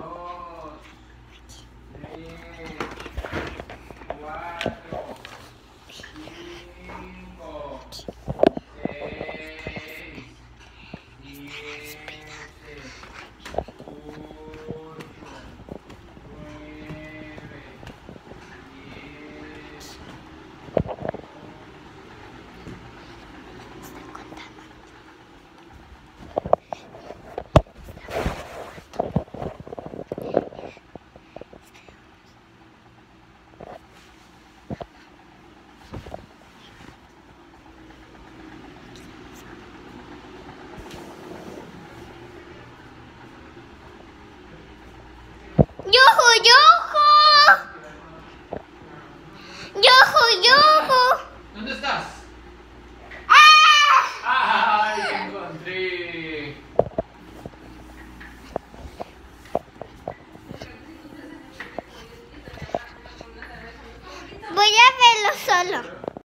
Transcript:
One, two, three, one, two. ¡Yuju, yuju! ¿Dónde estás? ¡Ah! ¡Ay, te encontré! Voy a verlo solo.